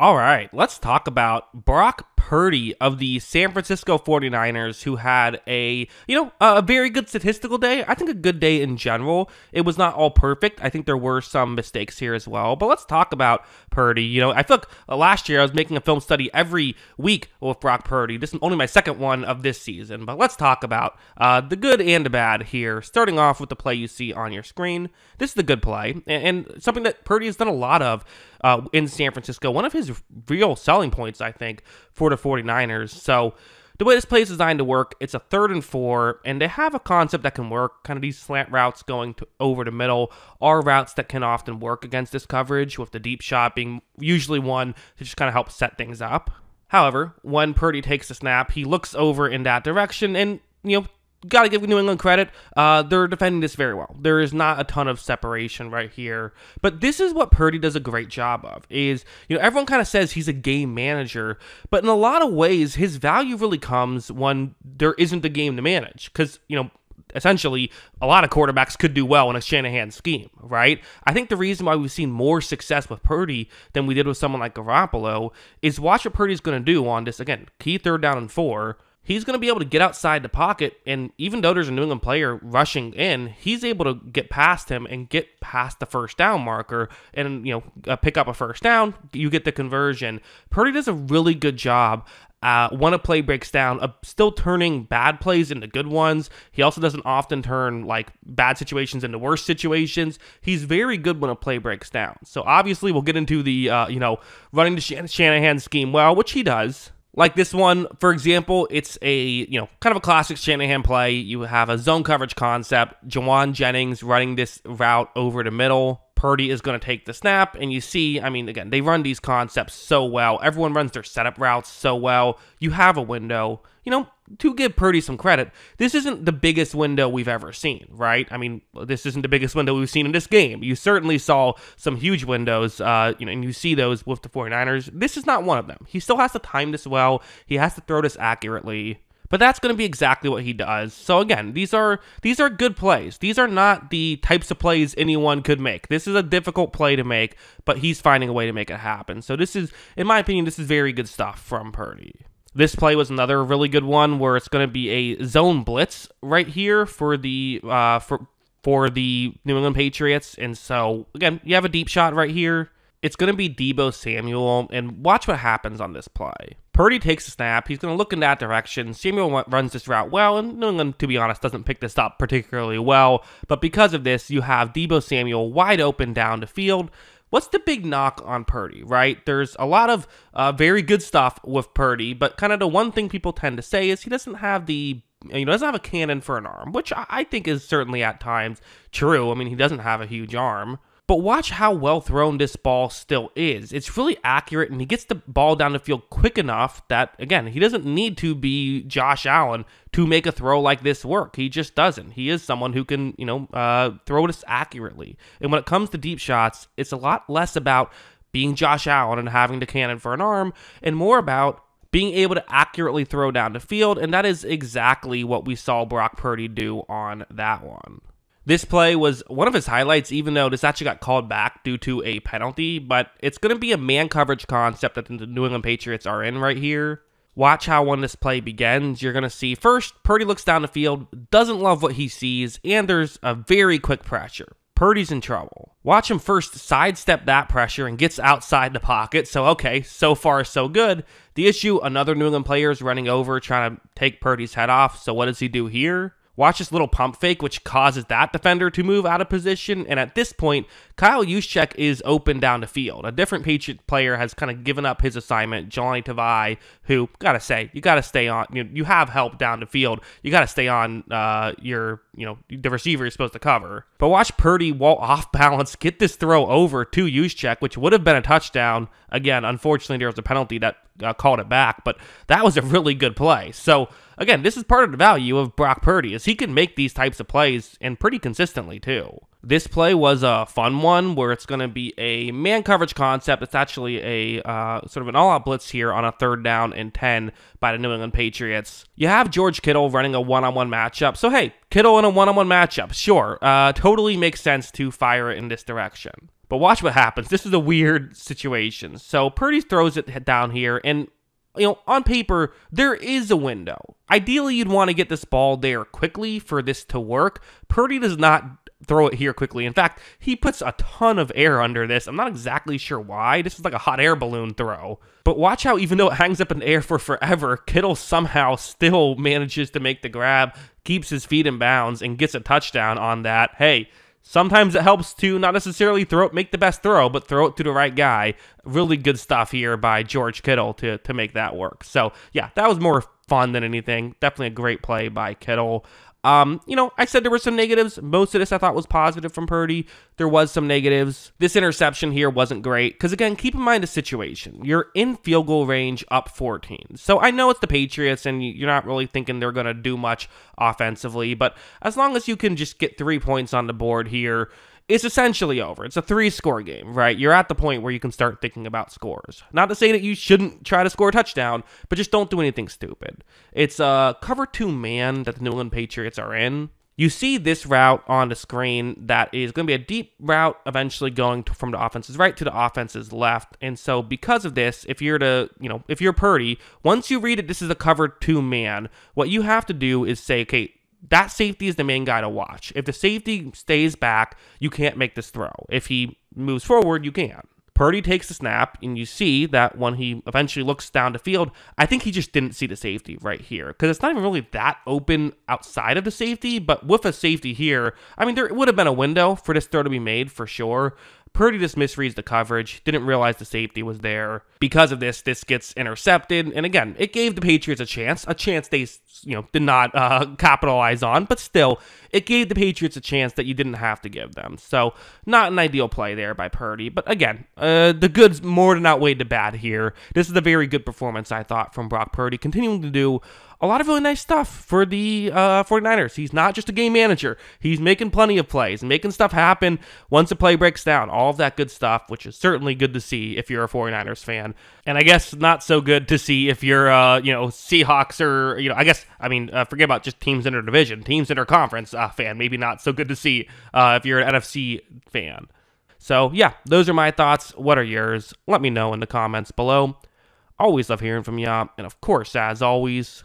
All right, let's talk about Brock Purdy of the San Francisco 49ers, who had a, you know, a very good statistical day. I think a good day in general. It was not all perfect. I think there were some mistakes here as well. But let's talk about Purdy. You know, I feel like uh, last year I was making a film study every week with Brock Purdy. This is only my second one of this season. But let's talk about uh, the good and the bad here. Starting off with the play you see on your screen. This is the good play, and, and something that Purdy has done a lot of uh, in San Francisco. One of his real selling points, I think, for the 49ers. So the way this play is designed to work, it's a third and four, and they have a concept that can work. Kind of these slant routes going to, over the middle are routes that can often work against this coverage, with the deep shot being usually one to just kind of help set things up. However, when Purdy takes the snap, he looks over in that direction and you know got to give New England credit. Uh, they're defending this very well. There is not a ton of separation right here, but this is what Purdy does a great job of. Is you know everyone kind of says he's a game manager, but in a lot of ways his value really comes when there isn't the game to manage because you know. Essentially, a lot of quarterbacks could do well in a Shanahan scheme, right? I think the reason why we've seen more success with Purdy than we did with someone like Garoppolo is watch what Purdy's going to do on this again, key third down and four he's going to be able to get outside the pocket. And even though there's a New England player rushing in, he's able to get past him and get past the first down marker and, you know, uh, pick up a first down. You get the conversion. Purdy does a really good job. Uh, when a play breaks down, uh, still turning bad plays into good ones. He also doesn't often turn like bad situations into worse situations. He's very good when a play breaks down. So obviously, we'll get into the uh, you know running the Shanahan scheme well, which he does. Like this one, for example, it's a, you know, kind of a classic Shanahan play. You have a zone coverage concept. Jauan Jennings running this route over the middle. Purdy is going to take the snap, and you see, I mean, again, they run these concepts so well. Everyone runs their setup routes so well. You have a window. You know, to give Purdy some credit, this isn't the biggest window we've ever seen, right? I mean, this isn't the biggest window we've seen in this game. You certainly saw some huge windows, uh, you know, and you see those with the 49ers. This is not one of them. He still has to time this well. He has to throw this accurately. But that's going to be exactly what he does. So again, these are these are good plays. These are not the types of plays anyone could make. This is a difficult play to make, but he's finding a way to make it happen. So this is in my opinion this is very good stuff from Purdy. This play was another really good one where it's going to be a zone blitz right here for the uh, for for the New England Patriots. And so again, you have a deep shot right here. It's going to be Deebo Samuel, and watch what happens on this play. Purdy takes a snap. He's going to look in that direction. Samuel runs this route well, and New England, to be honest, doesn't pick this up particularly well. But because of this, you have Deebo Samuel wide open down the field. What's the big knock on Purdy, right? There's a lot of uh, very good stuff with Purdy, but kind of the one thing people tend to say is he doesn't have the you know, doesn't have a cannon for an arm, which I think is certainly at times true. I mean, he doesn't have a huge arm. But watch how well thrown this ball still is. It's really accurate, and he gets the ball down the field quick enough that, again, he doesn't need to be Josh Allen to make a throw like this work. He just doesn't. He is someone who can, you know, uh, throw this accurately. And when it comes to deep shots, it's a lot less about being Josh Allen and having the cannon for an arm, and more about being able to accurately throw down the field. And that is exactly what we saw Brock Purdy do on that one. This play was one of his highlights, even though this actually got called back due to a penalty. But it's going to be a man coverage concept that the New England Patriots are in right here. Watch how when this play begins, you're going to see first, Purdy looks down the field, doesn't love what he sees, and there's a very quick pressure. Purdy's in trouble. Watch him first sidestep that pressure and gets outside the pocket. So, okay, so far, so good. The issue another New England player is running over, trying to take Purdy's head off. So, what does he do here? Watch this little pump fake, which causes that defender to move out of position. And at this point, Kyle Juszczyk is open down the field. A different Patriot player has kind of given up his assignment, Jahlani Tavai, who, gotta say, you gotta stay on. You, you have help down the field. You gotta stay on uh, your, you know, the receiver you're supposed to cover. But watch Purdy, while off balance, get this throw over to Juszczyk, which would have been a touchdown. Again, unfortunately, there was a penalty that uh, called it back, but that was a really good play. So, again, this is part of the value of Brock Purdy is he can make these types of plays and pretty consistently too. This play was a fun one where it's going to be a man coverage concept. It's actually a uh, sort of an all-out blitz here on a third down and 10 by the New England Patriots. You have George Kittle running a one-on-one matchup. So, hey, Kittle in a one-on-one matchup, sure. Uh, totally makes sense to fire it in this direction. But watch what happens. This is a weird situation. So Purdy throws it down here, and you know, on paper, there is a window. Ideally, you'd want to get this ball there quickly for this to work. Purdy does not throw it here quickly. In fact, he puts a ton of air under this. I'm not exactly sure why. This is like a hot air balloon throw. But watch how, even though it hangs up in the air for forever, Kittle somehow still manages to make the grab, keeps his feet in bounds, and gets a touchdown on that. Hey, Sometimes it helps to not necessarily throw it, make the best throw, but throw it to the right guy. Really good stuff here by George Kittle to to make that work. So yeah, that was more fun than anything. Definitely a great play by Kittle. Um, you know, I said there were some negatives. Most of this I thought was positive from Purdy. There was some negatives. This interception here wasn't great because again, keep in mind the situation. You're in field goal range up 14. So I know it's the Patriots and you're not really thinking they're going to do much offensively, but as long as you can just get 3 points on the board here, it's essentially over. It's a three score game, right? You're at the point where you can start thinking about scores. Not to say that you shouldn't try to score a touchdown, but just don't do anything stupid. It's a cover two man that the New England Patriots are in. You see this route on the screen that is going to be a deep route eventually going to, from the offense's right to the offense's left. And so because of this, if you're to, you know, if you're Purdy, once you read it, this is a cover two man, what you have to do is say, okay, that safety is the main guy to watch. If the safety stays back, you can't make this throw. If he moves forward, you can. Purdy takes the snap, and you see that when he eventually looks down the field, I think he just didn't see the safety right here because it's not even really that open outside of the safety. But with a safety here, I mean, there would have been a window for this throw to be made for sure. Purdy just misreads the coverage, didn't realize the safety was there. Because of this, this gets intercepted. And again, it gave the Patriots a chance, a chance they, you know, did not uh, capitalize on, but still, it gave the Patriots a chance that you didn't have to give them. So, not an ideal play there by Purdy. But again, uh, the goods more than outweighed the bad here. This is a very good performance, I thought, from Brock Purdy, continuing to do a lot of really nice stuff for the uh, 49ers. He's not just a game manager. He's making plenty of plays, making stuff happen once a play breaks down. All of that good stuff, which is certainly good to see if you're a 49ers fan. And I guess not so good to see if you're, uh, you know, Seahawks or, you know, I guess, I mean, uh, forget about just teams in their division, teams in their conference uh, fan. Maybe not so good to see uh, if you're an NFC fan. So, yeah, those are my thoughts. What are yours? Let me know in the comments below. Always love hearing from you. And of course, as always,